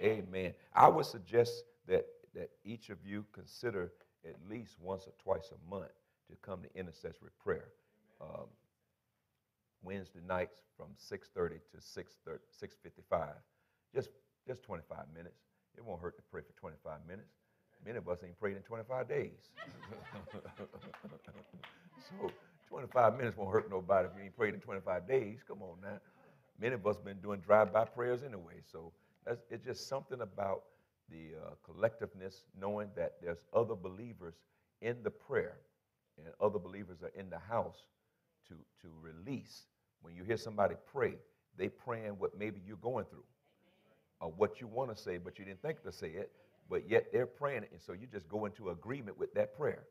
Amen. I would suggest that, that each of you consider at least once or twice a month to come to intercessory prayer. Um, Wednesday nights from 6:30 to 6:30, 6:55. Just just 25 minutes. It won't hurt to pray for 25 minutes. Many of us ain't prayed in 25 days. so 25 minutes won't hurt nobody if you ain't prayed in 25 days. Come on now. Many of us been doing drive-by prayers anyway. So it's just something about the uh, collectiveness, knowing that there's other believers in the prayer, and other believers are in the house to to release. When you hear somebody pray, they praying what maybe you're going through, or what you want to say, but you didn't think to say it, but yet they're praying it, and so you just go into agreement with that prayer.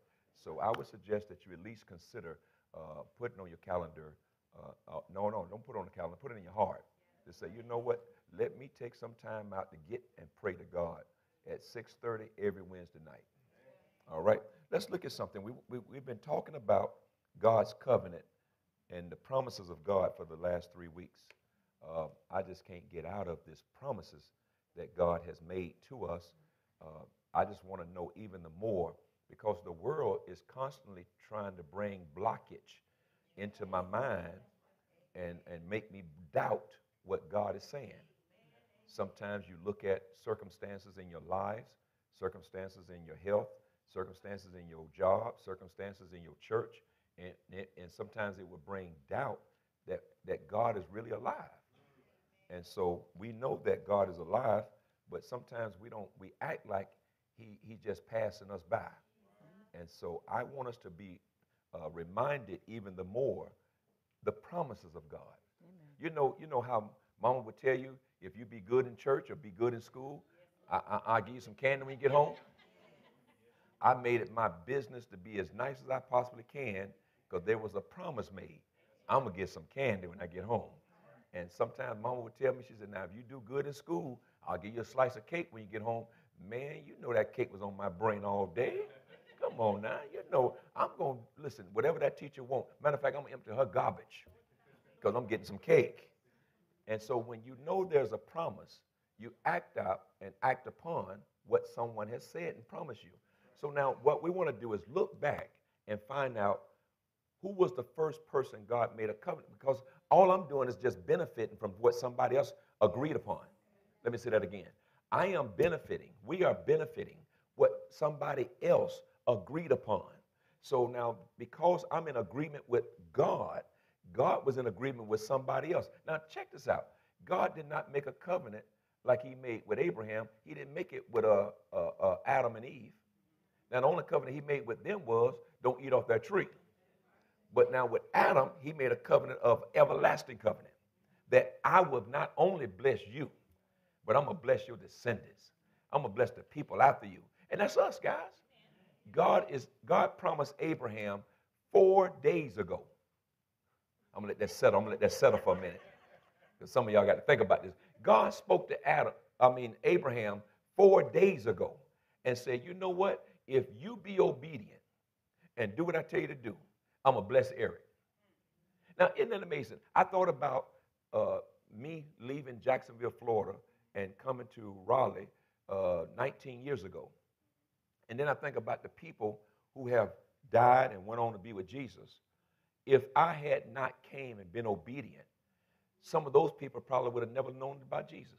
So I would suggest that you at least consider uh, putting on your calendar. Uh, uh, no, no, don't put it on the calendar. Put it in your heart. To say, you know what? Let me take some time out to get and pray to God at 6:30 every Wednesday night. All right. Let's look at something. We, we, we've been talking about God's covenant and the promises of God for the last three weeks. Uh, I just can't get out of this promises that God has made to us. Uh, I just want to know even the more because the world is constantly trying to bring blockage into my mind and, and make me doubt what God is saying. Sometimes you look at circumstances in your lives, circumstances in your health, circumstances in your job, circumstances in your church, and, and sometimes it will bring doubt that, that God is really alive. And so we know that God is alive, but sometimes we don't, we act like he, he just passing us by. And so I want us to be uh, reminded even the more the promises of God. Amen. You know, you know how Mama would tell you if you be good in church or be good in school, I, I, will give you some candy when you get home. I made it my business to be as nice as I possibly can because there was a promise made. I'm going to get some candy when I get home. And sometimes mama would tell me, she said, now, if you do good in school, I'll give you a slice of cake when you get home. Man, you know that cake was on my brain all day. Come on now. You know, I'm going to, listen, whatever that teacher wants. Matter of fact, I'm going to empty her garbage because I'm getting some cake. And so when you know there's a promise, you act out and act upon what someone has said and promised you. So now what we want to do is look back and find out who was the first person God made a covenant because all I'm doing is just benefiting from what somebody else agreed upon. Let me say that again. I am benefiting, we are benefiting what somebody else agreed upon. So now, because I'm in agreement with God, God was in agreement with somebody else. Now, check this out God did not make a covenant like he made with Abraham, he didn't make it with uh, uh, uh, Adam and Eve. Now, the only covenant he made with them was don't eat off that tree. But now with Adam, he made a covenant of everlasting covenant that I will not only bless you, but I'm going to bless your descendants. I'm going to bless the people after you. And that's us, guys. God is God promised Abraham four days ago. I'm gonna let that settle. I'm gonna let that settle for a minute. Because some of y'all got to think about this. God spoke to Adam, I mean Abraham, four days ago and said, you know what? If you be obedient and do what I tell you to do, I'm to bless Eric. Now, isn't that amazing? I thought about uh, me leaving Jacksonville, Florida, and coming to Raleigh uh, 19 years ago. And then I think about the people who have died and went on to be with Jesus. If I had not came and been obedient, some of those people probably would have never known about Jesus.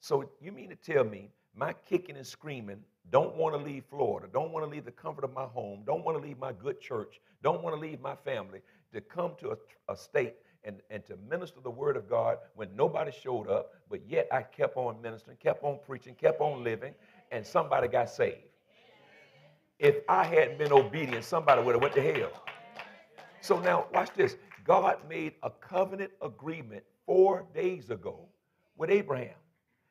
So you mean to tell me my kicking and screaming, don't want to leave Florida, don't want to leave the comfort of my home, don't want to leave my good church, don't want to leave my family, to come to a, a state and, and to minister the word of God when nobody showed up, but yet I kept on ministering, kept on preaching, kept on living, and somebody got saved. If I hadn't been obedient, somebody would have went to hell. So now watch this. God made a covenant agreement four days ago with Abraham.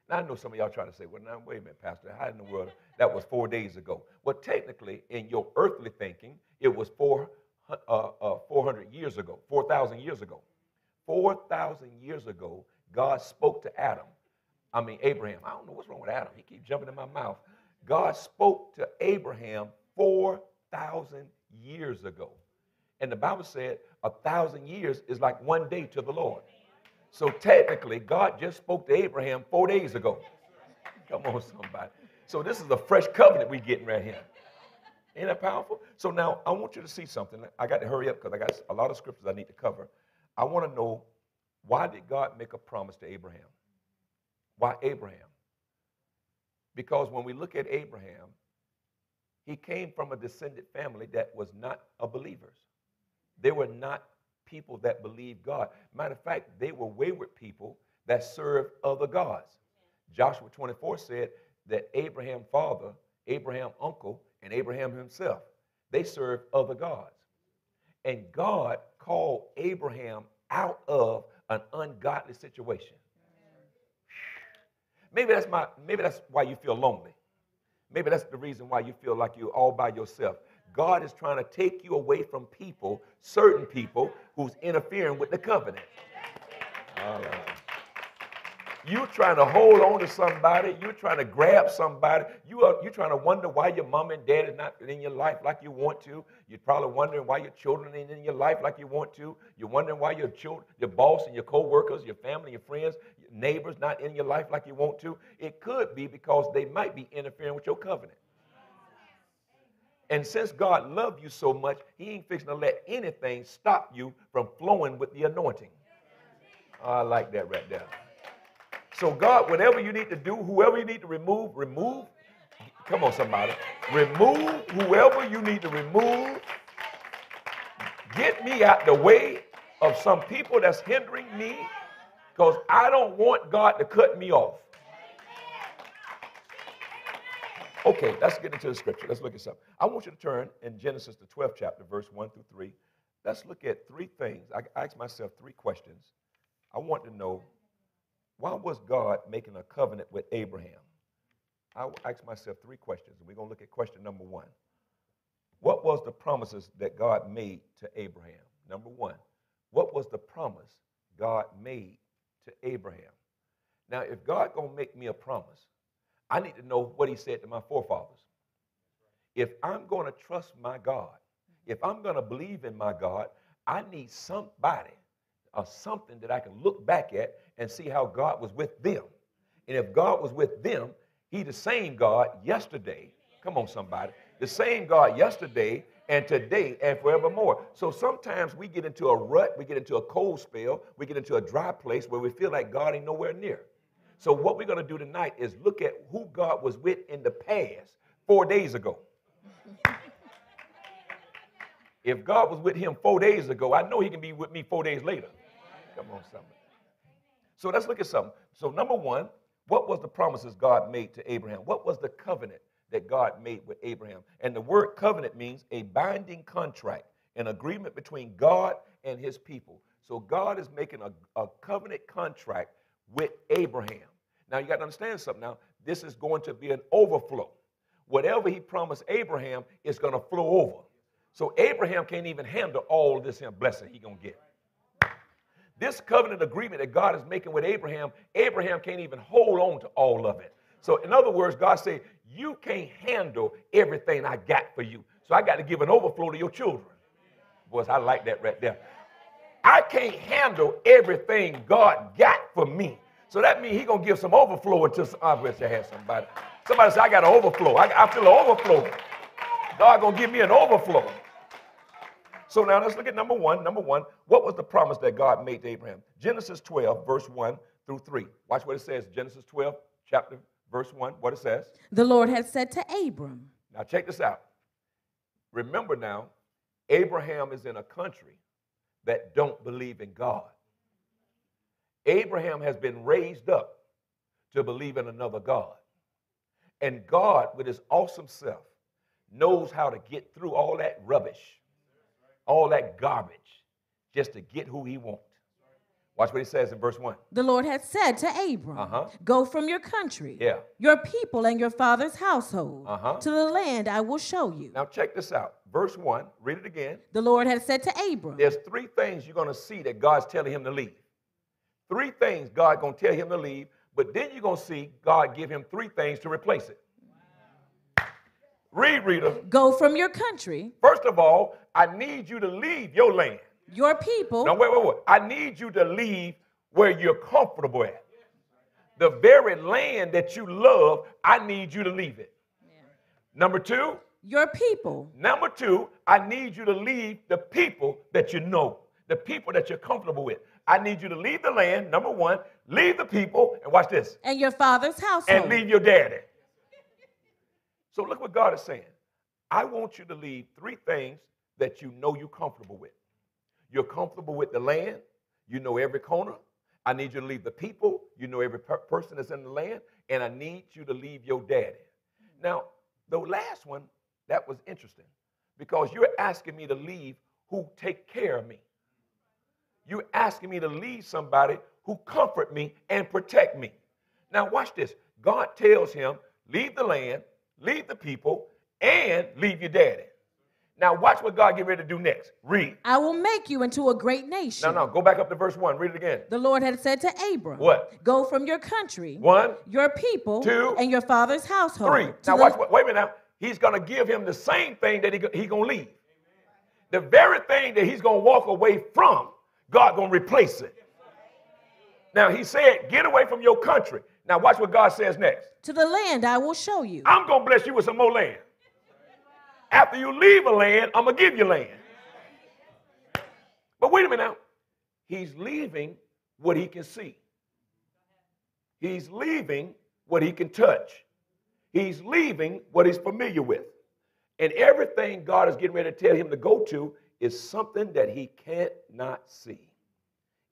Now, I know some of y'all trying to say, well, now, wait a minute, Pastor, how in the world? That was four days ago. Well, technically, in your earthly thinking, it was four, uh, uh, 400 years ago, 4,000 years ago. 4,000 years ago, God spoke to Adam. I mean, Abraham. I don't know what's wrong with Adam. He keeps jumping in my mouth. God spoke to Abraham 4,000 years ago. And the Bible said a thousand years is like one day to the Lord. So technically, God just spoke to Abraham four days ago. Come on, somebody. So this is a fresh covenant we're getting right here. Ain't that powerful? So now I want you to see something. I got to hurry up because I got a lot of scriptures I need to cover. I want to know why did God make a promise to Abraham? Why Abraham? Because when we look at Abraham, he came from a descendant family that was not a believers. They were not people that believed God. Matter of fact, they were wayward people that served other gods. Joshua 24 said that Abraham father, Abraham uncle, and Abraham himself, they served other gods. And God called Abraham out of an ungodly situation. Maybe that's my maybe that's why you feel lonely. Maybe that's the reason why you feel like you're all by yourself. God is trying to take you away from people, certain people, who's interfering with the covenant. You're trying to hold on to somebody. You're trying to grab somebody. You are you're trying to wonder why your mom and dad is not in your life like you want to. You're probably wondering why your children ain't in your life like you want to. You're wondering why your children, your boss and your co-workers, your family, your friends, your neighbors not in your life like you want to. It could be because they might be interfering with your covenant. And since God loved you so much, He ain't fixing to let anything stop you from flowing with the anointing. I like that right there. So, God, whatever you need to do, whoever you need to remove, remove. Come on, somebody. Remove whoever you need to remove. Get me out the way of some people that's hindering me because I don't want God to cut me off. Okay, let's get into the scripture. Let's look at something. I want you to turn in Genesis, the 12th chapter, verse 1 through 3. Let's look at three things. I asked myself three questions. I want to know why was God making a covenant with Abraham? I asked myself three questions, and we're going to look at question number one. What was the promises that God made to Abraham? Number one, what was the promise God made to Abraham? Now, if God gonna make me a promise, I need to know what He said to my forefathers. If I'm gonna trust my God, if I'm gonna believe in my God, I need somebody or something that I can look back at and see how God was with them. And if God was with them, He the same God yesterday. Come on, somebody. The same God yesterday and today and forevermore. So sometimes we get into a rut, we get into a cold spell, we get into a dry place where we feel like God ain't nowhere near. So what we're going to do tonight is look at who God was with in the past four days ago. if God was with him four days ago, I know he can be with me four days later. Come on, somebody. So let's look at something. So, number one, what was the promises God made to Abraham? What was the covenant that God made with Abraham? And the word covenant means a binding contract, an agreement between God and his people. So, God is making a, a covenant contract with Abraham. Now, you got to understand something now. This is going to be an overflow. Whatever he promised Abraham is going to flow over. So, Abraham can't even handle all this blessing he's going to get. This covenant agreement that God is making with Abraham, Abraham can't even hold on to all of it. So, in other words, God said, You can't handle everything I got for you. So, I got to give an overflow to your children. Boys, I like that right there. I can't handle everything God got for me. So that means He gonna give some overflow until I wish I had somebody. Somebody say, I got an overflow. I, I feel an overflow. God gonna give me an overflow. So now let's look at number one. Number one, what was the promise that God made to Abraham? Genesis 12, verse 1 through 3. Watch what it says. Genesis 12, chapter, verse 1, what it says. The Lord had said to Abram. Now check this out. Remember now, Abraham is in a country that don't believe in God. Abraham has been raised up to believe in another God. And God, with his awesome self, knows how to get through all that rubbish all that garbage just to get who he wants. Watch what he says in verse 1. The Lord had said to Abram, uh-huh. Go from your country, yeah. your people, and your father's household uh-huh. to the land I will show you. Now, check this out. Verse 1, read it again. The Lord had said to Abram, There's three things you're going to see that God's telling him to leave. Three things God going to tell him to leave, but then you're going to see God give him three things to replace it. Read, reader. Go from your country. First of all, I need you to leave your land. Your people. No, wait, wait, wait. I need you to leave where you're comfortable at. The very land that you love, I need you to leave it. Number two, Your people. number two, I need you to leave the people that you know, the people that you're comfortable with. I need you to leave the land, number one, leave the people, and watch this, And your father's household. and leave your daddy. So look what God is saying. I want you to leave three things that you know you're comfortable with. You're comfortable with the land, you know every corner. I need you to leave the people, you know every per- person that's in the land, and I need you to leave your daddy. Now, the last one, that was interesting because you're asking me to leave who take care of me. You're asking me to leave somebody who comfort me and protect me. Now watch this. God tells him, leave the land, leave the people, and leave your daddy. Now watch what God get ready to do next. Read. I will make you into a great nation. No, no, go back up to verse one. Read it again. The Lord had said to Abram, What? Go from your country, One, your people, Two, and your father's household. three. Now the- watch what, wait a minute now. He's gonna give him the same thing that he, he gonna leave. The very thing that he's gonna walk away from, God gonna replace it. Now he said, get away from your country. Now watch what God says next. to the land I will show you. I'm going to bless you with some more land. After you leave a land, I'm going to give you land. But wait a minute now. He's leaving what he can see. He's leaving what he can touch. He's leaving what he's familiar with. And everything God is getting ready to tell him to go to is something that he can't not see.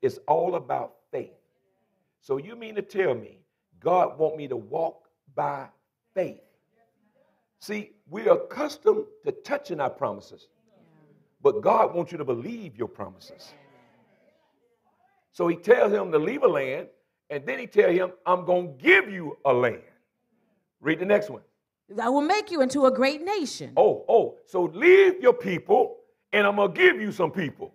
It's all about faith. So you mean to tell me God want me to walk by faith? See, we're accustomed to touching our promises, but God wants you to believe your promises. So he tells him to leave a land, and then he tells him, I'm going to give you a land. Read the next one. I will make you into a great nation. Oh, oh, so leave your people, and I'm going to give you some people.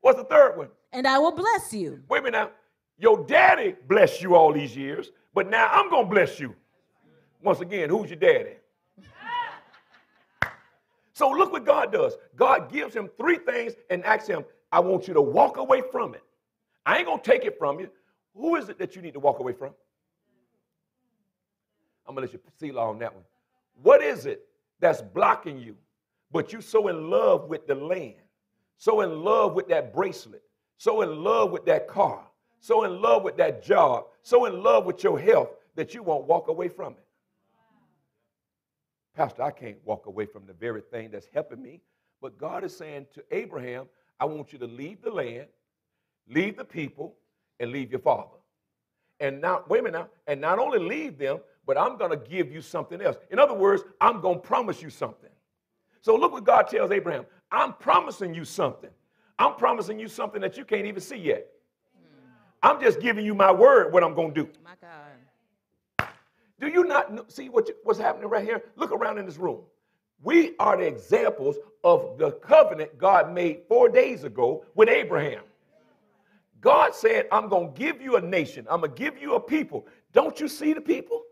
What's the third one? And I will bless you. Wait a minute now. Your daddy blessed you all these years, but now I'm going to bless you. Once again, who's your daddy? So look what God does. God gives him three things and asks him, I want you to walk away from it. I ain't going to take it from you. Who is it that you need to walk away from? I'm going to let you Selah on that one. What is it that's blocking you, but you're so in love with the land, so in love with that bracelet, so in love with that car, so in love with that job, so in love with your health that you won't walk away from it? Pastor, I can't walk away from the very thing that's helping me. But God is saying to Abraham, I want you to leave the land, leave the people, and leave your father. And now, wait a minute now, and not only leave them, but I'm going to give you something else. In other words, I'm going to promise you something. So look what God tells Abraham I'm promising you something. I'm promising you something that you can't even see yet. I'm just giving you my word, what I'm going to do. My God. Do you not know, see what, you- what's happening right here? Look around in this room. We are the examples of the covenant God made four days ago with Abraham. God said, I'm going to give you a nation, I'm going to give you a people. Don't you see the people?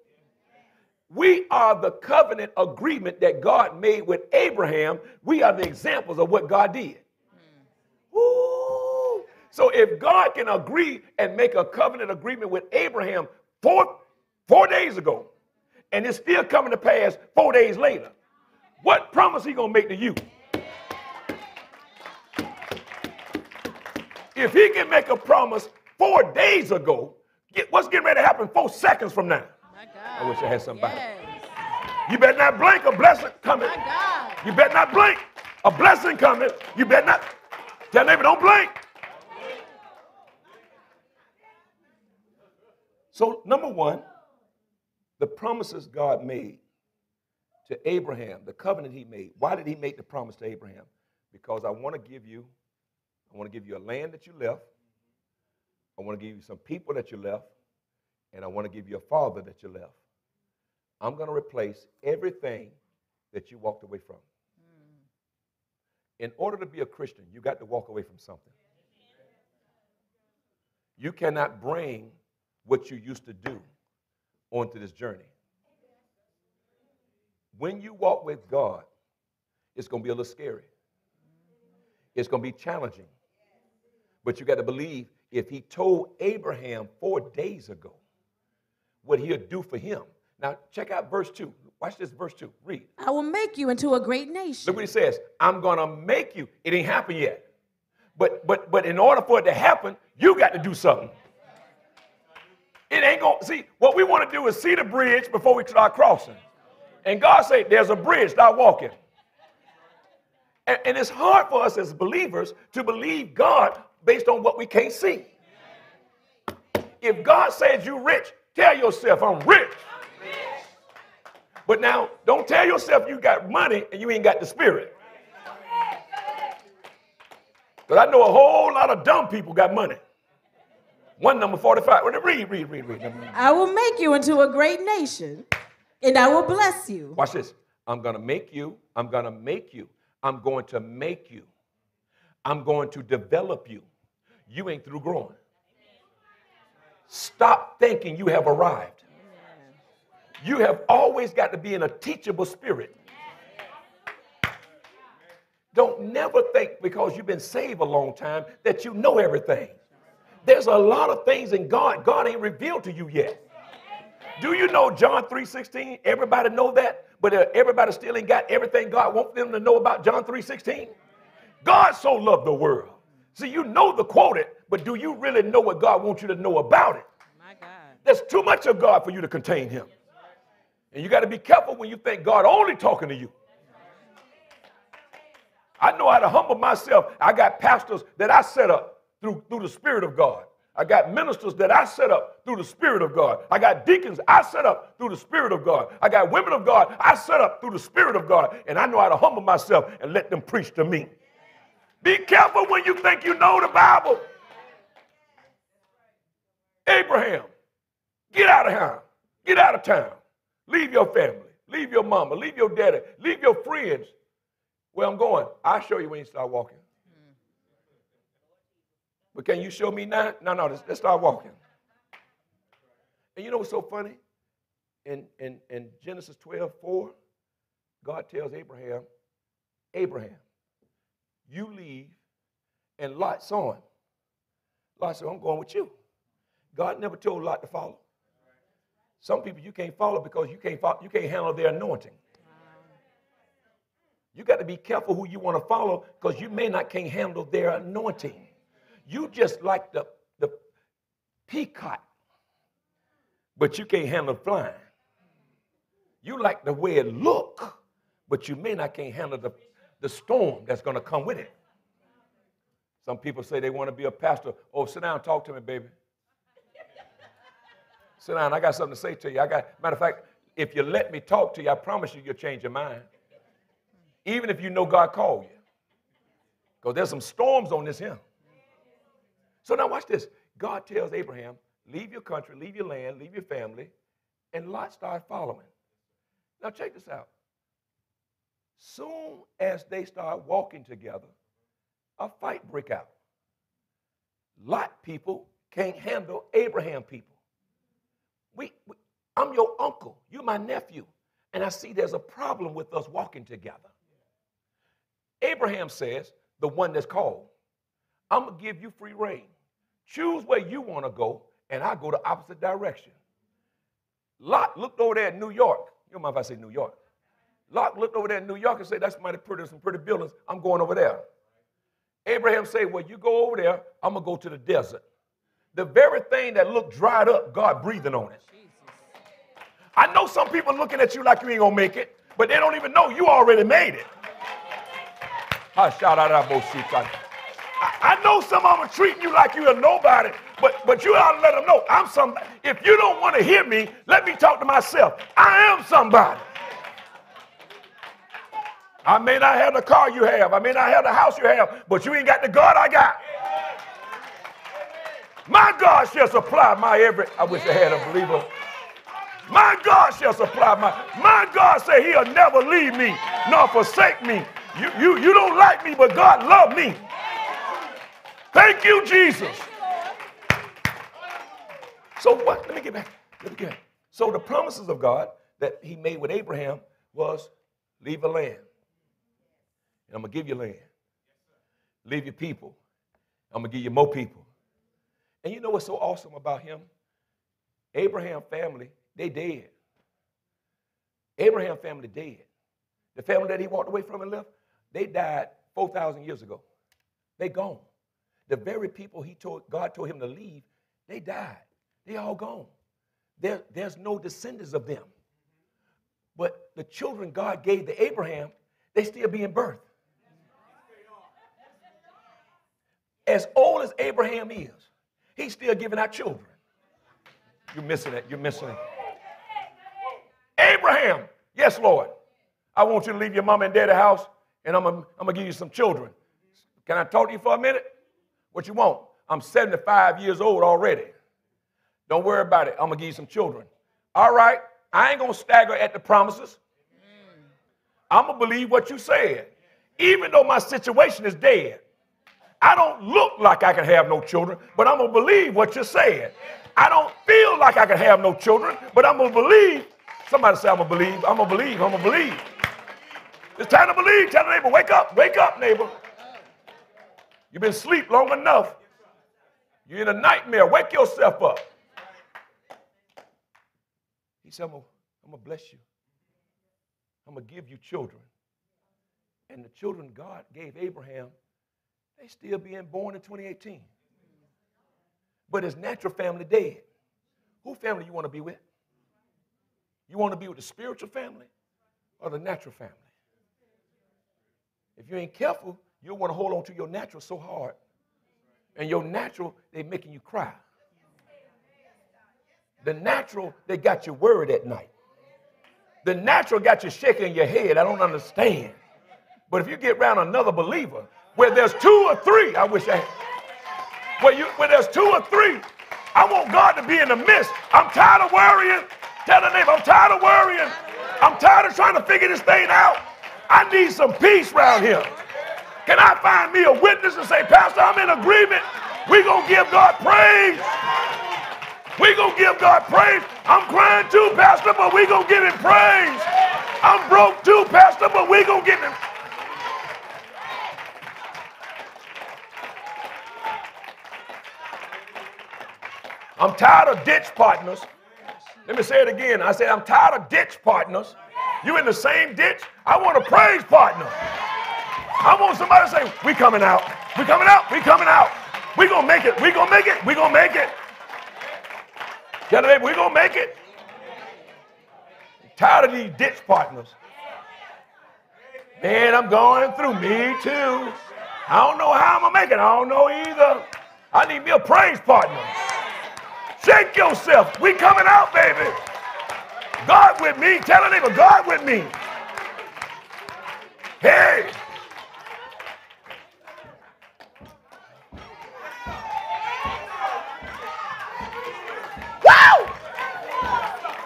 We are the covenant agreement that God made with Abraham. We are the examples of what God did. Hmm. Ooh. So if God can agree and make a covenant agreement with Abraham four, four days ago, and it's still coming to pass four days later, what promise he gonna make to you? If he can make a promise four days ago, what's getting ready to happen four seconds from now? I wish I had somebody. Yes. You better not blink, a blessing coming. You better not blink. A blessing coming. You better not. Tell neighbor, don't blink. So, number one, the promises God made to Abraham, the covenant he made. Why did he make the promise to Abraham? Because I want to give you, I want to give you a land that you left. I want to give you some people that you left. And I want to give you a father that you left. I'm going to replace everything that you walked away from. Mm. In order to be a Christian, you got to walk away from something. You cannot bring what you used to do onto this journey. When you walk with God, it's going to be a little scary. It's going to be challenging. But you got to believe if he told Abraham four days ago what he'll do for him. Now, check out verse 2. Watch this, verse 2. Read. I will make you into a great nation. Look what he says. I'm going to make you. It ain't happened yet. But, but, but in order for it to happen, you got to do something. It ain't going to, see, what we want to do is see the bridge before we start crossing. And God said, there's a bridge, start walking. And, and it's hard for us as believers to believe God based on what we can't see. If God says you're rich, tell yourself, I'm rich. But now, don't tell yourself you got money and you ain't got the spirit. Because I know a whole lot of dumb people got money. One number 45. Read, read, read, read. I will make you into a great nation, and I will bless you. Watch this. I'm going to make you. I'm going to make you. I'm going to make you. I'm going to develop you. You ain't through growing. Stop thinking you have arrived. You have always got to be in a teachable spirit. Don't never think because you've been saved a long time that you know everything. There's a lot of things in God God ain't revealed to you yet. Do you know John 3:16? Everybody know that, but uh, everybody still ain't got everything God wants them to know about John 3:16. God so loved the world. See, you know the quoted, but do you really know what God wants you to know about it? My God. There's too much of God for you to contain him. And you got to be careful when you think God only talking to you. I know how to humble myself. I got pastors that I set up through, through the Spirit of God. I got ministers that I set up through the Spirit of God. I got deacons I set up through the Spirit of God. I got women of God I set up through the Spirit of God. And I know how to humble myself and let them preach to me. Be careful when you think you know the Bible. Abraham, get out of here. Get out of town. Leave your family. Leave your mama. Leave your daddy. Leave your friends. Where I'm going, I'll show you when you start walking. But can you show me now? No, no, let's, let's start walking. And you know what's so funny? In, in, in Genesis 12, 4, God tells Abraham, Abraham, you leave, and Lot's him. Lot said, I'm going with you. God never told Lot to follow. Some people you can't follow because you can't, follow, you can't handle their anointing. You got to be careful who you want to follow because you may not can't handle their anointing. You just like the, the peacock, but you can't handle flying. You like the way it look, but you may not can't handle the, the storm that's going to come with it. Some people say they want to be a pastor. Oh, sit down, talk to me, baby. Sit down. I got something to say to you. I got matter of fact, if you let me talk to you, I promise you you'll change your mind even if you know God called you. Because there's some storms on this hill. So now watch this. God tells Abraham, leave your country, leave your land, leave your family, and Lot started following. Now check this out. Soon as they start walking together, a fight break out. Lot people can't handle Abraham people. We, we, I'm your uncle. You're my nephew. And I see there's a problem with us walking together. Abraham says, the one that's called, I'm to give you free reign. Choose where you want to go, and I go the opposite direction. Lot looked over there at New York. You don't mind if I say New York? Lot looked over there in New York and said, That's mighty pretty, some pretty buildings. I'm going over there. Abraham said, Well, you go over there, I'm to go to the desert. The very thing that looked dried up, God breathing on it. I know some people looking at you like you ain't to make it, but they don't even know you already made it. I know some of them are treating you like you're a nobody, but, but you ought to let them know I'm somebody. If you don't want to hear me, let me talk to myself. I am somebody. I may not have the car you have, I may not have the house you have, but you ain't got the God I got. My God shall supply my every. I wish I had a believer. My God shall supply my. My God said He'll never leave me nor forsake me. You, you, you don't like me, but God loved me. Thank you, Jesus. So what? Let me get back. Let me get back. So the promises of God that he made with Abraham was leave a land. And I'm to give you land. Leave your people. I'm to give you more people. And you know what's so awesome about him? Abraham family, they dead. Abraham family dead. The family that he walked away from and left, they died 4,000 years ago. They gone. The very people he told, God told him to leave, they died. They all gone. There, there's no descendants of them. But the children God gave to Abraham, they still being birthed. As old as Abraham is, he's still giving out children. You're missing it. You're missing it. Abraham, yes, Lord. I want you to leave your mom and daddy house, and I'm I'm gonna give you some children. Can I talk to you for a minute? What you want? I'm 75 years old already. Don't worry about it. I'm gonna give you some children. All right. I ain't gonna stagger at the promises. I'm gonna believe what you said, even though my situation is dead. I don't look like I can have no children, but I'm gonna believe what you're saying. I don't feel like I can have no children, but I'm gonna believe. Somebody say, I'm gonna believe, I'm gonna believe, I'm gonna believe. It's time to believe. Tell the neighbor, wake up, wake up, neighbor. You've been asleep long enough. You're in a nightmare. Wake yourself up. He said, I'm gonna bless you. I'm gonna give you children. And the children God gave Abraham, they still being born in 2018. But his natural family dead. Who family you want to be with? You want to be with the spiritual family or the natural family? If you ain't careful, you'll want to hold on to your natural so hard. And your natural, they making you cry. The natural, they got you worried at night. The natural got you shaking your head. I don't understand. But if you get around another believer, where there's two or three, I wish I had, where, you, where there's two or three, I want God to be in the midst. I'm tired of worrying. Tell the neighbor, I'm tired of worrying. I'm tired of trying to figure this thing out. I need some peace around here. Can I find me a witness and say, Pastor, I'm in agreement. we going to give God praise. we going to give God praise. I'm crying too, Pastor, but we going to give him praise. I'm broke too, Pastor, but we going to give him I'm tired of ditch partners. Let me say it again. I said, I'm tired of ditch partners. You in the same ditch? I want a praise partner. I want somebody to say, we coming out. We coming out. We coming out. We gonna make it. We gonna make it. We gonna make it. Tell them, we gonna make it. I'm tired of these ditch partners. Man, I'm going through. Me too. I don't know how I'm gonna make it. I don't know either. I need me a praise partner. Shake yourself. We coming out, baby. God with me. Tell a neighbor, God with me. Hey. Wow.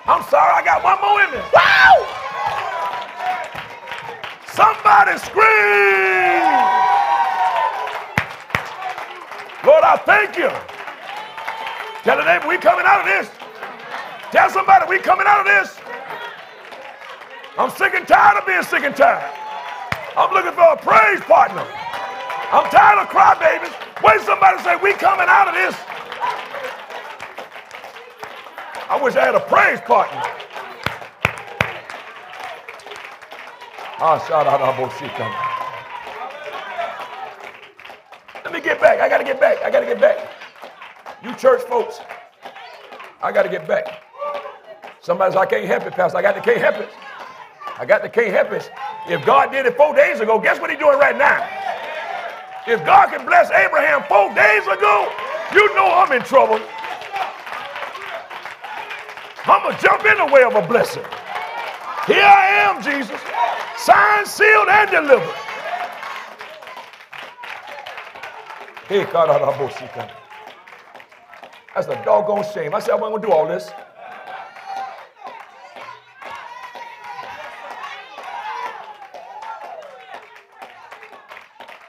I'm sorry, I got one more in. Wow. Somebody scream. Lord, I thank you. Tell the neighbor, we coming out of this. Tell somebody, we coming out of this. I'm sick and tired of being sick and tired. I'm looking for a praise partner. I'm tired of crybabies. Wait, somebody say, we coming out of this. I wish I had a praise partner. Ah, shout out Let me get back. I got to get back. I got to get back. You church folks, I got to get back. Somebody's says, I can't help it, Pastor. I got to can't help it. I got to can't help it. If God did it four days ago, guess what he's doing right now? If God can bless Abraham four days ago, you know I'm in trouble. I'm going to jump in the way of a blessing. Here I am, Jesus. Signed, sealed, and delivered. Hey, God, that's a doggone shame. I said, I wasn't going to do all this.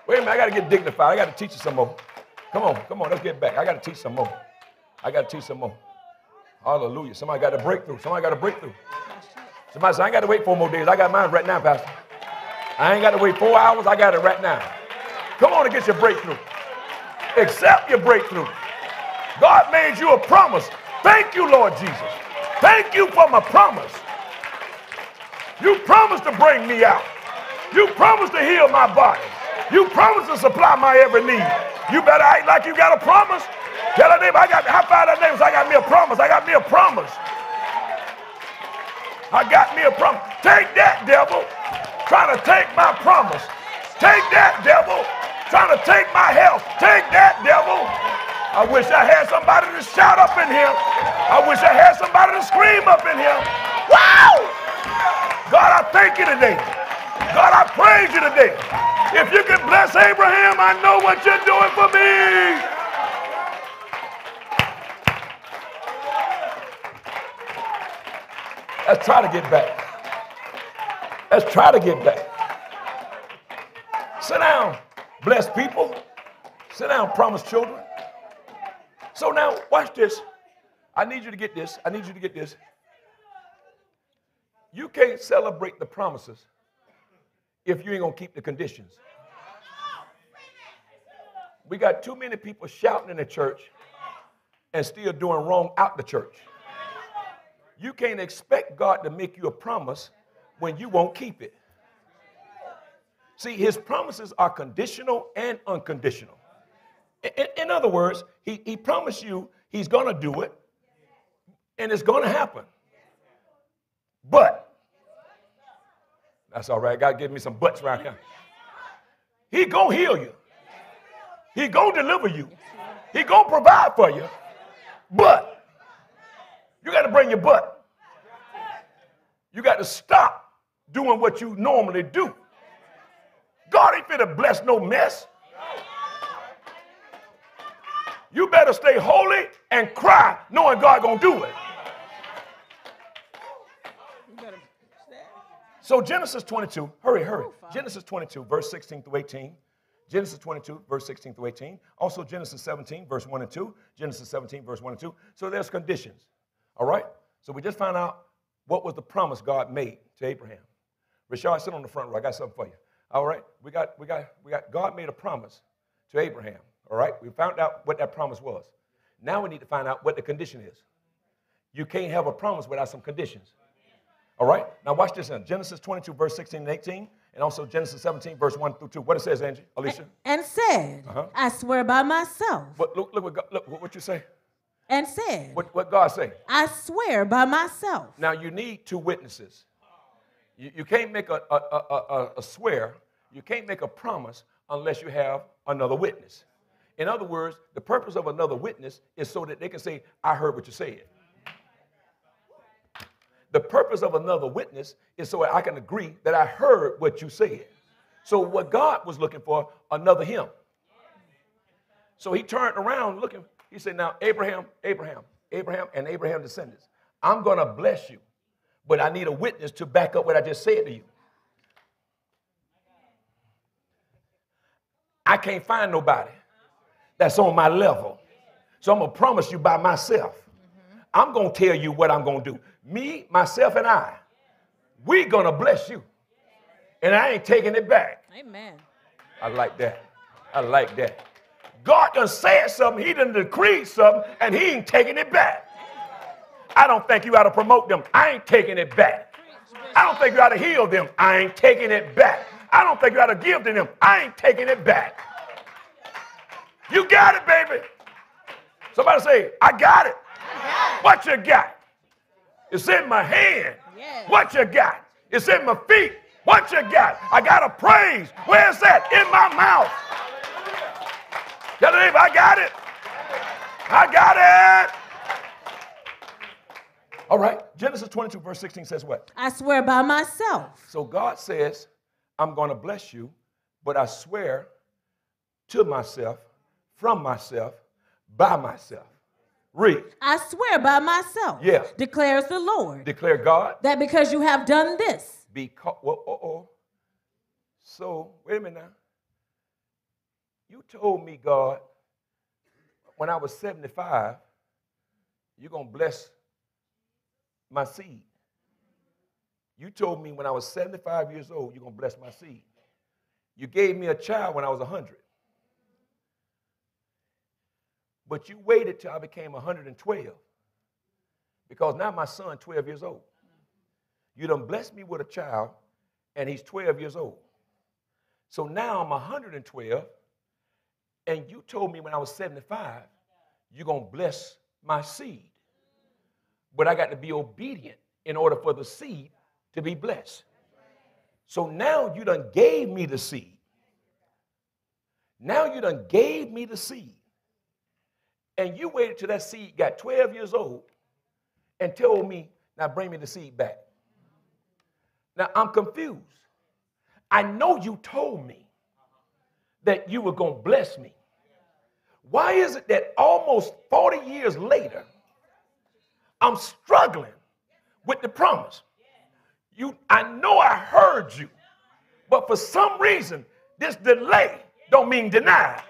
Wait a minute, I got to get dignified. I got to teach you some more. Come on, come on, let's get back. I got to teach some more. I got to teach some more. Hallelujah. Somebody got a breakthrough. Somebody got a breakthrough. Somebody said, I ain't got to wait four more days. I got mine right now, Pastor. I ain't got to wait four hours. I got it right now. Come on and get your breakthrough. Accept your breakthrough. God made you a promise. Thank you, Lord Jesus. Thank you for my promise. You promised to bring me out. You promised to heal my body. You promised to supply my every need. You better act like you got a promise. Tell a neighbor, I got high five that neighbor. I got me a promise. I got me a promise. I got me a promise. Take that, devil. Trying to take my promise. Take that, devil. Trying to take my health. Take that, devil. I wish I had somebody to shout up in here. I wish I had somebody to scream up in here. Wow! God, I thank you today. God, I praise you today. If you can bless Abraham, I know what you're doing for me. Let's try to get back. Let's try to get back. Sit down, blessed people. Sit down, promised children. So now, watch this. I need you to get this. I need you to get this. You can't celebrate the promises if you ain't gonna keep the conditions. We got too many people shouting in the church and still doing wrong out the church. You can't expect God to make you a promise when you won't keep it. See, his promises are conditional and unconditional. In, in other words, he, he promised you he's going to do it and it's going to happen. But, that's all right. God give me some buts right here. He going to heal you. He going to deliver you. He going to provide for you. But, you got to bring your butt. You got to stop doing what you normally do. God ain't finna bless no mess. You better stay holy and cry knowing God gonna do it. So Genesis 22, hurry, hurry. Oh, Genesis 22, verse 16 through 18. Genesis 22, verse 16 through 18. Also Genesis 17, verse 1 and 2. Genesis 17, verse 1 and 2. So there's conditions. All right? So we just found out what was the promise God made to Abraham. Richard, sit on the front row. I got something for you. All right? We got, we got, we got, God made a promise to Abraham. All right? We found out what that promise was. Now we need to find out what the condition is. You can't have a promise without some conditions. All right? Now watch this in Genesis 22, verse 16 and 18, and also Genesis 17, verse 1 through 2. What it says, Angie, Alicia? And said, Uh-huh. I swear by myself. What, look, look, what God, look what you say. And said, What, what God say. I swear by myself. Now you need two witnesses. You, you can't make a, a, a, a, a swear, you can't make a promise unless you have another witness. In other words, the purpose of another witness is so that they can say, I heard what you said. The purpose of another witness is so I can agree that I heard what you said. So what God was looking for, another him. So he turned around looking, he said, Now, Abraham, Abraham, Abraham, and Abraham descendants, I'm gonna bless you, but I need a witness to back up what I just said to you. I can't find nobody that's on my level. So I'm gonna promise you by myself. I'm gonna tell you what I'm gonna do. Me, myself, and I, we gonna bless you. And I ain't taking it back. Amen. I like that. I like that. God done said something, he done decreed something, and he ain't taking it back. I don't think you ought to promote them. I ain't taking it back. I don't think you ought to heal them. I ain't taking it back. I don't think you ought to give to them. I ain't taking it back. You got it, baby. Somebody say, I got it. What you got? It's in my hand. What you got? It's in my feet. What you got? I got a praise. Where's that? In my mouth. Tell the neighbor, I got it. I got it. All right. Genesis 22, verse 16 says what? I swear by myself. So God says, I'm going to bless you, but I swear to myself, from myself, by myself. Read. I swear by myself. Yeah. Declares the Lord. Declare God. that because you have done this. Because, well, uh oh. So, wait a minute now. You told me, God, when I was 75, you're going to bless my seed. You told me when I was 75 years old, you're going to bless my seed. You gave me a child when I was 100. But you waited till I became 112 because now my son 12 years old. You done blessed me with a child and he's 12 years old. So now I'm 112 and you told me when I was 75 you're going to bless my seed. But I got to be obedient in order for the seed to be blessed. So now you done gave me the seed. Now you done gave me the seed. And you waited till that seed got 12 years old and told me, now bring me the seed back. Now I'm confused. I know you told me that you were going to bless me. Why is it that almost 40 years later, I'm struggling with the promise? You, I know I heard you, but for some reason, this delay don't mean denied.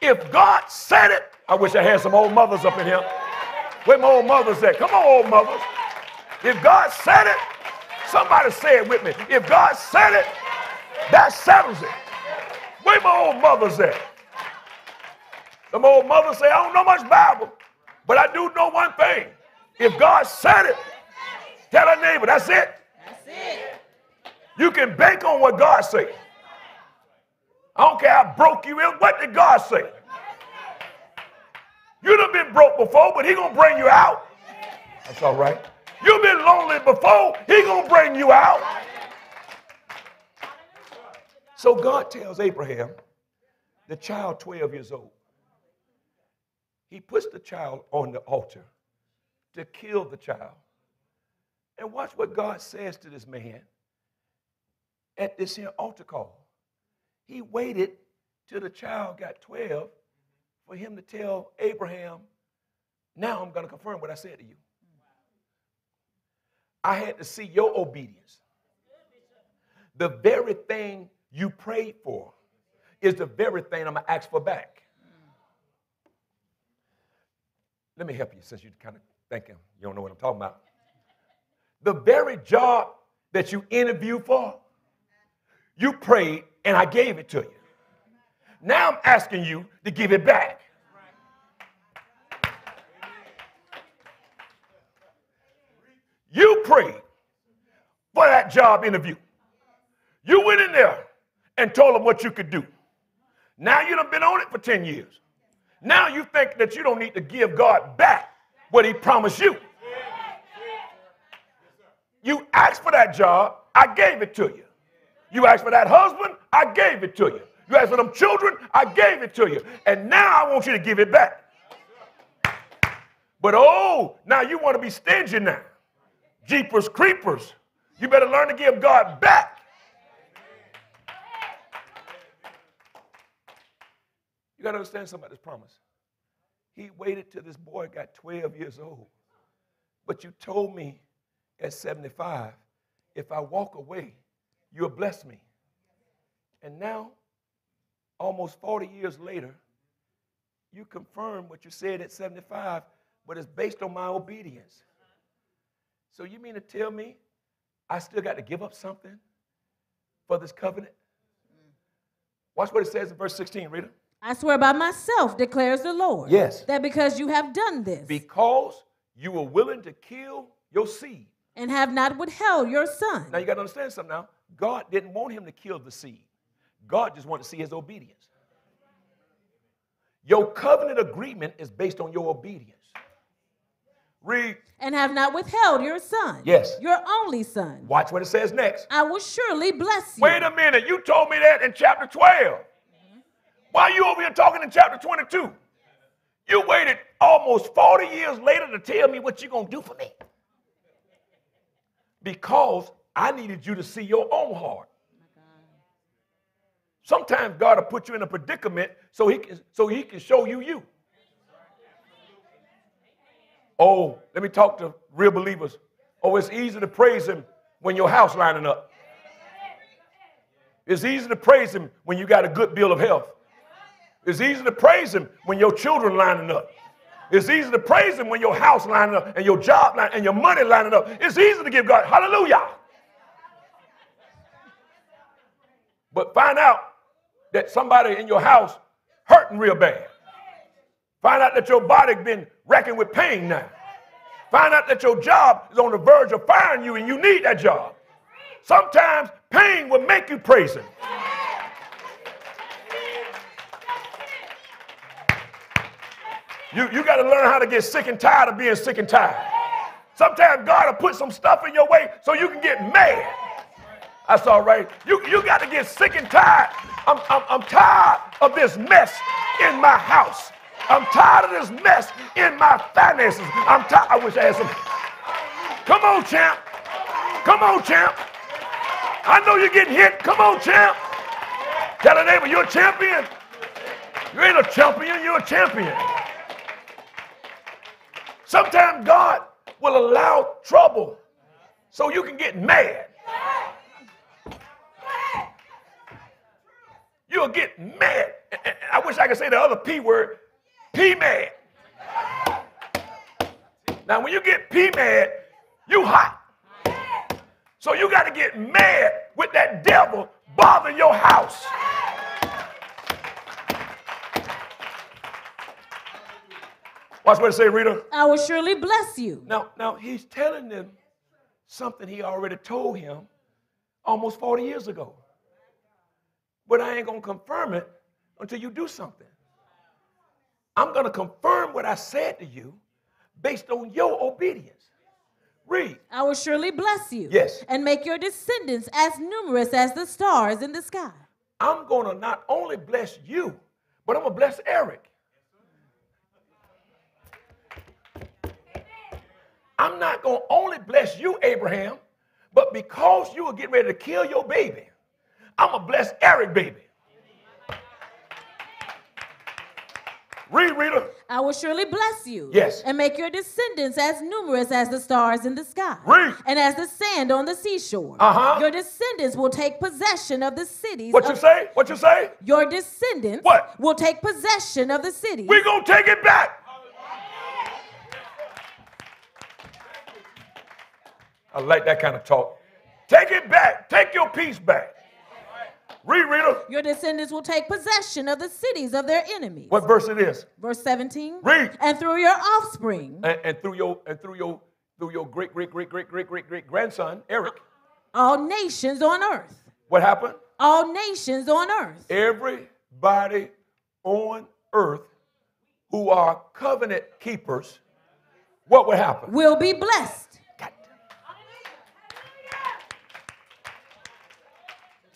If God said it, I wish I had some old mothers up in here. Where my old mothers at? Come on, old mothers. If God said it, somebody say it with me. If God said it, that settles it. Where my old mothers at? Some old mothers say, I don't know much Bible, but I do know one thing. If God said it, tell a neighbor, that's it. That's it. You can bank on what God said. I don't care how broke you is. What did God say? You'd have been broke before, but he gonna bring you out. That's all right. You've been lonely before, he gonna bring you out. So God tells Abraham, the child 12 years old, he puts the child on the altar to kill the child. And watch what God says to this man at this here altar call. He waited till the child got 12 for him to tell Abraham, now I'm going to confirm what I said to you. I had to see your obedience. The very thing you prayed for is the very thing I'm going to ask for back. Let me help you since you're kind of thinking you don't know what I'm talking about. The very job that you interviewed for, you prayed and I gave it to you. Now I'm asking you to give it back. You prayed for that job interview. You went in there and told them what you could do. Now you have been on it for 10 years. Now you think that you don't need to give God back what he promised you. You asked for that job, I gave it to you. You asked for that husband, I gave it to you. You asked for them children, I gave it to you. And now I want you to give it back. But oh, now you want to be stingy now. Jeepers creepers. You better learn to give God back. You got to understand something about this promise. He waited till this boy got 12 years old. But you told me at 75, if I walk away, you'll blessed me. And now, almost 40 years later, you confirm what you said at 75, but it's based on my obedience. So you mean to tell me I still got to give up something for this covenant? Watch what it says in verse 16, Rita. I swear by myself, declares the Lord. Yes. That because you have done this. Because you were willing to kill your seed. And have not withheld your son. Now you got to understand something now. God didn't want him to kill the seed. God just wanted to see his obedience. Your covenant agreement is based on your obedience. Read. And have not withheld your son. Yes. Your only son. Watch what it says next. I will surely bless you. Wait a minute. You told me that in chapter 12. Why are you over here talking in chapter 22? You waited almost 40 years later to tell me what you're going to do for me. Because I needed you to see your own heart. Sometimes God will put you in a predicament so he can, so he can show you you. Oh, let me talk to real believers. Oh, it's easy to praise him when your house lining up. It's easy to praise him when you got a good bill of health. It's easy to praise him when your children lining up. It's easy to praise him when your house lining up and your job line and your money lining up. It's easy to give God hallelujah. But find out that somebody in your house hurting real bad. Find out that your body been wrecking with pain now. Find out that your job is on the verge of firing you and you need that job. Sometimes pain will make you praise Him. You, you got to learn how to get sick and tired of being sick and tired. Sometimes God will put some stuff in your way so you can get mad. That's all right. You, you got to get sick and tired. I'm, I'm, I'm tired of this mess in my house. I'm tired of this mess in my finances. I'm tired. I wish I had some. Come on, champ. Come on, champ. I know you're getting hit. Come on, champ. Tell a neighbor, you're a champion. You ain't a champion, you're a champion. Sometimes God will allow trouble so you can get mad. You'll get mad. I wish I could say the other P word, P mad. Now, when you get P mad, you hot. So you got to get mad with that devil bothering your house. Watch what it say, Rita. I will surely bless you. Now, now he's telling them something he already told him almost 40 years ago. But I ain't gonna confirm it until you do something. I'm gonna confirm what I said to you based on your obedience. Read. I will surely bless you. Yes. And make your descendants as numerous as the stars in the sky. I'm gonna not only bless you, but I'm gonna bless Eric. I'm not going to only bless you, Abraham, but because you are getting ready to kill your baby, I'm going to bless Eric, baby. Read, Rita. I will surely bless you. Yes. And make your descendants as numerous as the stars in the sky. Read. And as the sand on the seashore. Uh-huh. Your descendants will take possession of the cities. What you say? What you say? Your descendants What? will take possession of the cities. we going to take it back. I like that kind of talk. Take it back. Take your peace back. Read, Rita. Your descendants will take possession of the cities of their enemies. What verse it is? Verse 17. Read. And through your offspring, And, and through your and through your through your great great great great great great great grandson Eric. all nations on earth, What happened? all nations on earth Everybody on earth who are covenant keepers, what would happen? will be blessed. God.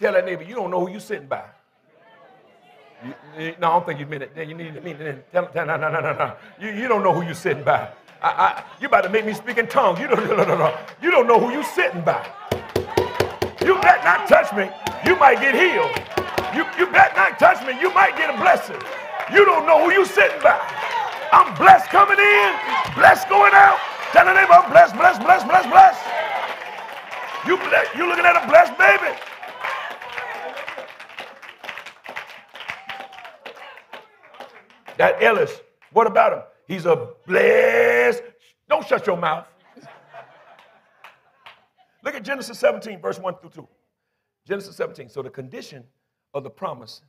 Tell that neighbor, you don't know who you're sitting by. You- you- no, I don't think you meant it. You need to mean it. Tell, tell, no, no, no, no, no. You, you don't know who you're sitting by. I, I, you about to make me speak in tongues. You don't, no, no, no. You don't know who you're sitting by. You better not touch me. You might get healed. You, you better not touch me. You might get a blessing. You don't know who you're sitting by. I'm blessed coming in, blessed going out. Tell the neighbor, I'm blessed, blessed, blessed, blessed, blessed. You, you looking at a blessed baby. That Ellis, what about him? He's a blessed. Don't shut your mouth. Look at Genesis 17, verse 1 through 2. Genesis 17. So the condition of the promise,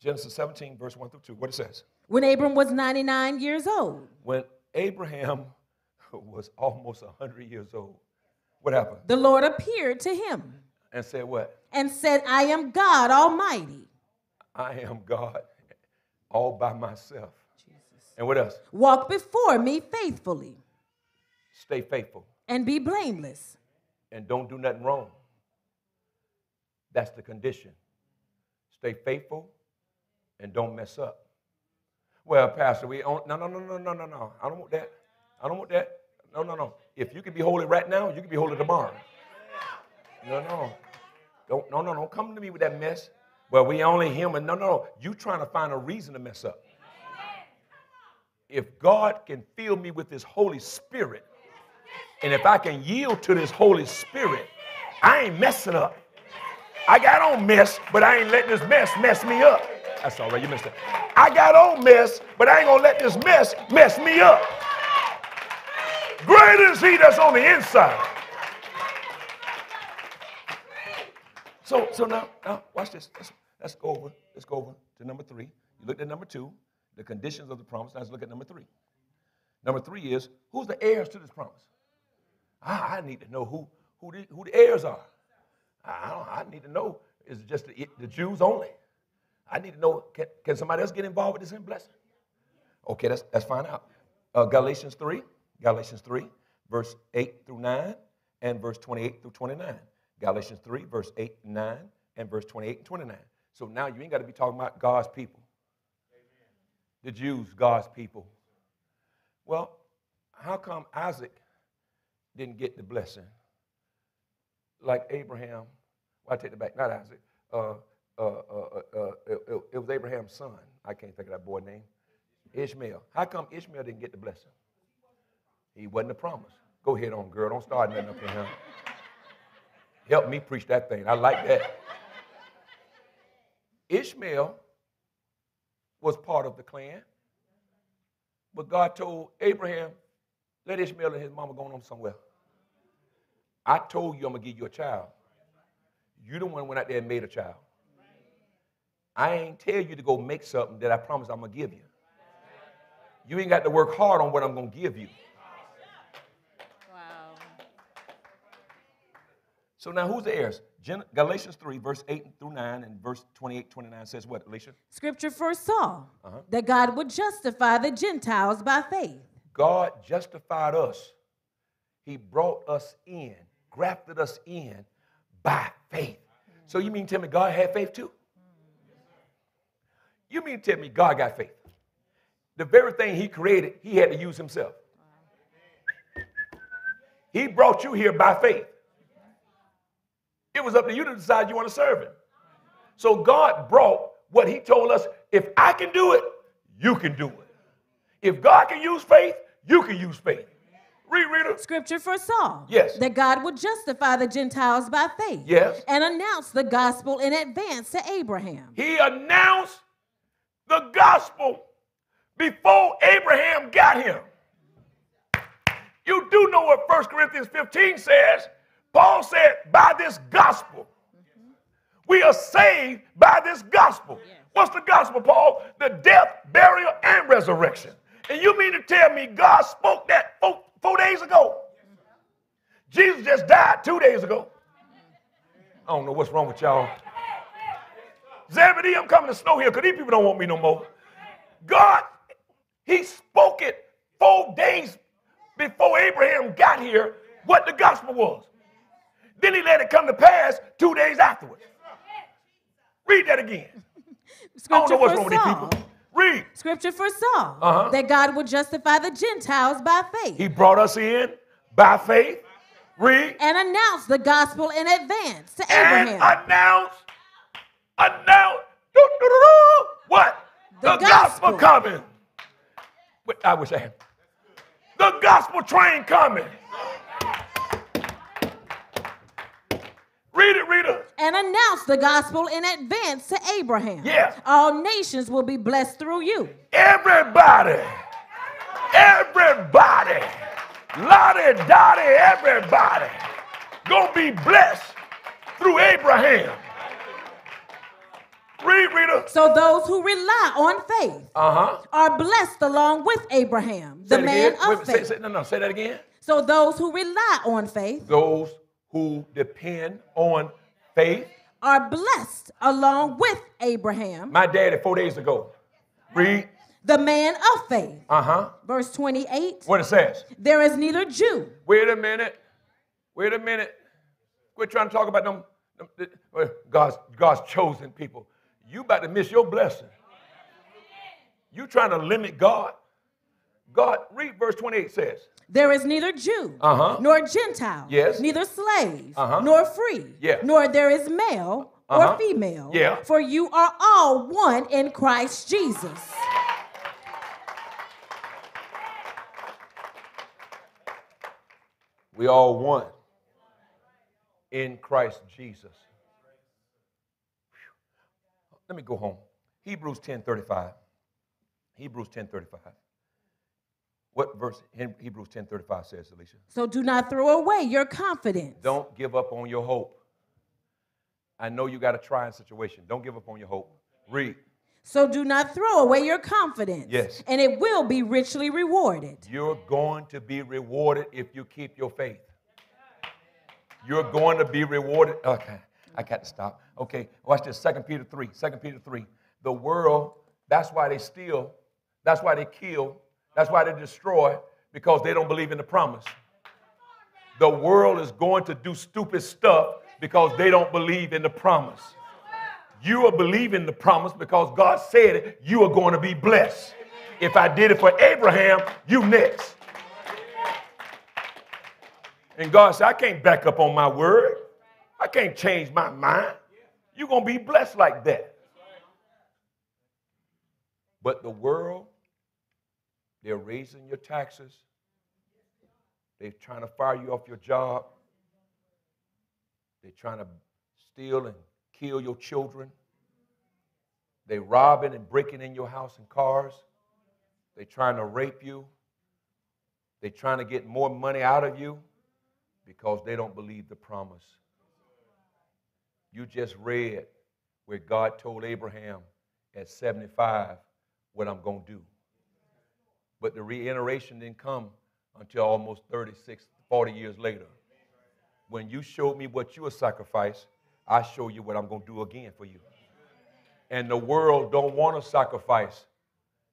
Genesis 17, verse 1 through 2, what it says. When Abram was 99 years old, When Abraham was almost 100 years old, what happened? the Lord appeared to him And said, What? and said, I am God Almighty. I am God all by myself. And what else? Walk before me faithfully Stay faithful and be blameless. and don't do nothing wrong. That's the condition. Stay faithful and don't mess up. Well, Pastor, we on, no, no, no, no, no, no, no. I don't want that. I don't want that. No, no, no. If you can be holy right now, you can be holy tomorrow. No, no. Don't, no, no, don't come to me with that mess. Well, we only human. No, no, no. You trying to find a reason to mess up. If God can fill me with His Holy Spirit, and if I can yield to this Holy Spirit, I ain't messing up. I got on mess, but I ain't letting this mess mess me up. That's all right, you missed it. I got on mess, but I ain't gonna let this mess mess me up. Greater is He that's on the inside. So, so now, now watch this. Let's go over. Let's go over to number three. You looked at number two, the conditions of the promise. Now let's look at number three. Number three is who's the heirs to this promise? I, I need to know who who the, who the heirs are. I, I need to know. Is it just the, the Jews only? I need to know. Can, can somebody else get involved with this same blessing? Okay, let's let's find out. Uh, Galatians three. Galatians three, verse eight through nine, and verse twenty-eight through twenty-nine. Galatians 3, verse 8 and 9, and verse 28 and 29. So now you ain't got to be talking about God's people. The Jews, God's people. Well, how come Isaac didn't get the blessing? Like Abraham, well, I take it back, not Isaac. Uh, uh, uh, uh it, it, was Abraham's son. I can't think of that boy name. Ishmael. How come Ishmael didn't get the blessing? He wasn't a promise. Go ahead on, girl. Don't start nothing up here. Help me preach that thing. I like that. Ishmael was part of the clan, but God told Abraham, let Ishmael and his mama go on somewhere. I told you I'm going to give you a child. You the one went out there and made a child. I ain't tell you to go make something that I promise I'm going to give you. You ain't got to work hard on what I'm going to give you. So now who's the heirs? Galatians 3, verse 8 through 9, and verse 28, 29 says what, Alicia? Scripture foresaw uh-huh. that God would justify the Gentiles by faith. God justified us. He brought us in, grafted us in by faith. So you mean tell me God had faith too? You mean tell me God got faith? The very thing he created, he had to use himself. He brought you here by faith. It was up to you to decide you want to serve him. So God brought what he told us if I can do it, you can do it. If God can use faith, you can use faith. Read, reader. Scripture foresaw yes. that God would justify the Gentiles by faith. Yes. And announce the gospel in advance to Abraham. He announced the gospel before Abraham got him. You do know what 1 Corinthians 15 says. Paul said, by this gospel, we are saved by this gospel. What's the gospel, Paul? The death, burial, and resurrection. And you mean to tell me God spoke that four, four days ago? Jesus just died two days ago. I don't know what's wrong with y'all. Zebedee, I'm coming to Snow Hill because these people don't want me no more. God, He spoke it four days before Abraham got here what the gospel was. Then he let it come to pass two days afterwards. Read that again. Scripture I don't know what's wrong with these people. Read. Scripture foresaw uh-huh. that God would justify the Gentiles by faith. He brought us in by faith. Read. And announced the gospel in advance to and Abraham. And announced, announced, what? The, the gospel. gospel coming. I wish I had. The gospel train coming. Read it, it. And announce the gospel in advance to Abraham. Yeah. All nations will be blessed through you. Everybody. Everybody. Lottie Dottie, everybody. Gonna be blessed through Abraham. Read, reader. So those who rely on faith uh-huh. are blessed along with Abraham, the man again. of Wait, faith. Say, say, no, no, say that again. So those who rely on faith, those who depend on faith are blessed along with Abraham. My daddy, four days ago. Read. The man of faith. Uh huh. Verse 28. What it says. There is neither Jew. Wait a minute. Wait a minute. Quit trying to talk about them. them God's, God's chosen people. You about to miss your blessing. You trying to limit God. God, read verse 28 says. There is neither Jew uh-huh. nor Gentile, yes. neither slave uh-huh. nor free, yeah. nor there is male uh-huh. or female. Yeah. For you are all one in Christ Jesus. We all one in Christ Jesus. Let me go home. Hebrews 10:35. Hebrews 10:35. What verse Hebrews 10:35 says, Alicia? So do not throw away your confidence. Don't give up on your hope. I know you got a trying situation. Don't give up on your hope. Read. So do not throw away your confidence. Yes. And it will be richly rewarded. You're going to be rewarded if you keep your faith. You're going to be rewarded. Okay, I got to stop. Okay, watch this. Second Peter 3. Second Peter 3. The world, that's why they steal, that's why they kill, that's why they destroy, because they don't believe in the promise. The world is going to do stupid stuff because they don't believe in the promise. You are believing the promise because God said it, you are going to be blessed. If I did it for Abraham, you next. And God said, I can't back up on my word. I can't change my mind. You're going to be blessed like that. But the world, they're raising your taxes. They're trying to fire you off your job. They're trying to steal and kill your children. They're robbing and breaking in your house and cars. They're trying to rape you. They're trying to get more money out of you because they don't believe the promise. You just read where God told Abraham at 75 what I'm going to do. But the reiteration didn't come until almost 36, 40 years later. When you showed me what you would sacrifice, I show you what I'm going to do again for you. And the world don't want to sacrifice.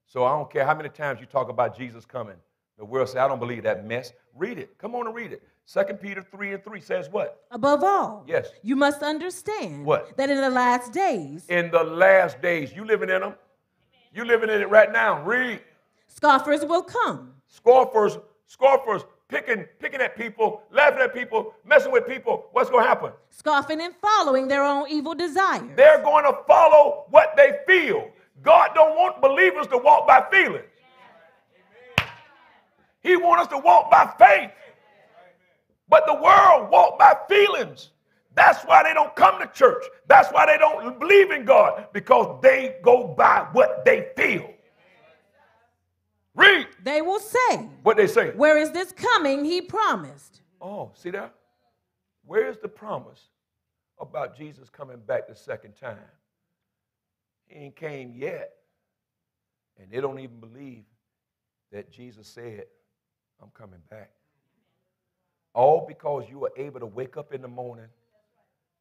So I don't care how many times you talk about Jesus coming. The world say, I don't believe that mess. Read it. Come on and read it. Second Peter 3 and 3 says what? Above all, Yes. you must understand What? that in the last days, In the last days, you living in them. You living in it right now. Read. Scoffers will come, Scoffers, scoffers, picking, picking at people, laughing at people, messing with people. What's going to happen? scoffing and following their own evil desires. They're going to follow what they feel. God don't want believers to walk by feeling. He wants us to walk by faith. But the world walk by feelings. That's why they don't come to church. That's why they don't believe in God because they go by what they feel. Read They will say, what they say. Where is this coming he promised? Oh, see that? Where's the promise about Jesus coming back the second time? He ain't came yet. And they don't even believe that Jesus said, I'm coming back. All because you were able to wake up in the morning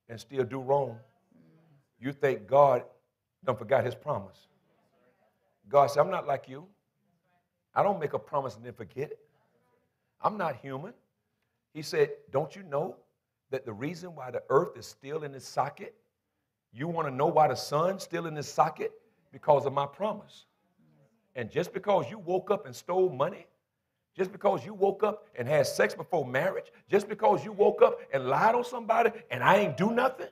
and still do wrong. You think God don't forgot his promise. God said, I'm not like you. I don't make a promise and then forget it. I'm not human. He said, Don't you know that the reason why the earth is still in its socket? You want to know why the sun's still in its socket? Because of my promise. And just because you woke up and stole money, just because you woke up and had sex before marriage, just because you woke up and lied on somebody and I ain't do nothing,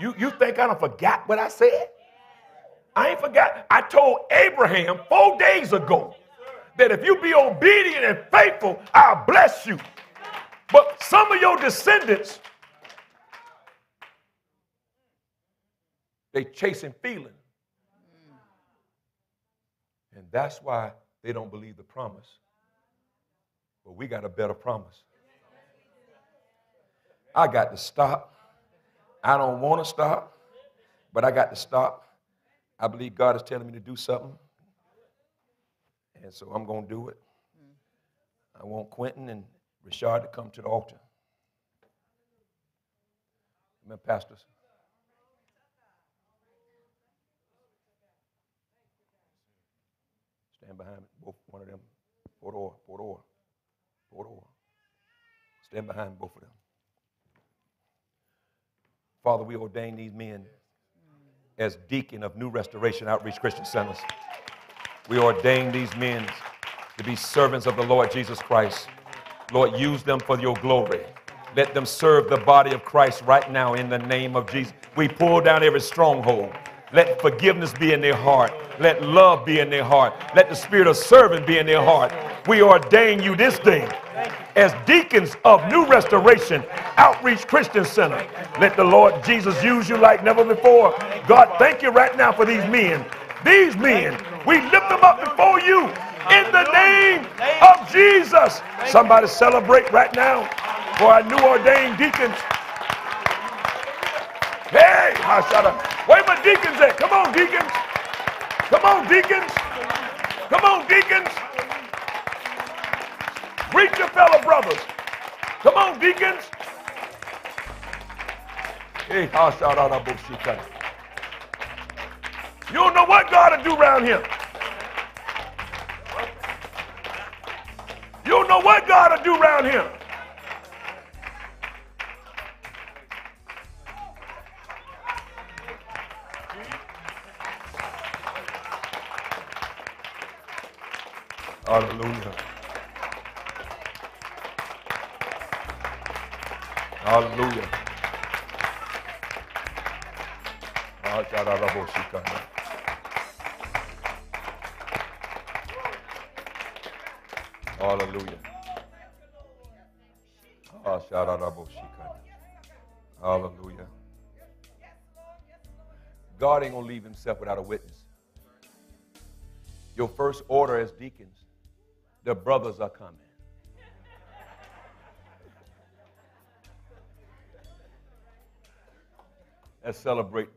you, you think I don't forgot what I said? I ain't forgot. I told Abraham four days ago that if you be obedient and faithful, I'll bless you. But some of your descendants, they chasing feeling. And that's why they don't believe the promise. But we got a better promise. I got to stop. I don't want to stop, but I got to stop. I believe God is telling me to do something. And so I'm going to do it. Mm. I want Quentin and Richard to come to the altar. Amen, pastors. Stand behind me, both one of them. Port over, port port. Stand behind both of them. Father, we ordain these men as deacon of New Restoration Outreach Christian Centers. We ordain these men to be servants of the Lord Jesus Christ. Lord, use them for your glory. Let them serve the body of Christ right now in the name of Jesus. We pull down every stronghold. Let forgiveness be in their heart. Let love be in their heart. Let the spirit of serving be in their heart. We ordain you this day as deacons of New Restoration Outreach Christian Center. Let the Lord Jesus use you like never before. God, thank you right now for these men. These men, we lift them up before you in the name of Jesus. Somebody celebrate right now. for our new ordained deacons. Hey, Hashada. Where my deacons at? Come on, deacons. Come on, deacons. Come on, deacons. Greet your fellow brothers. Come on, deacons. You don't know what God will do around here. You don't know what God will do around here. Hallelujah. Hallelujah. Ah, Hallelujah. Hallelujah. Hallelujah. God ain't gonna leave himself without a witness. Your first order as deacons, the brothers are coming. Let's celebrate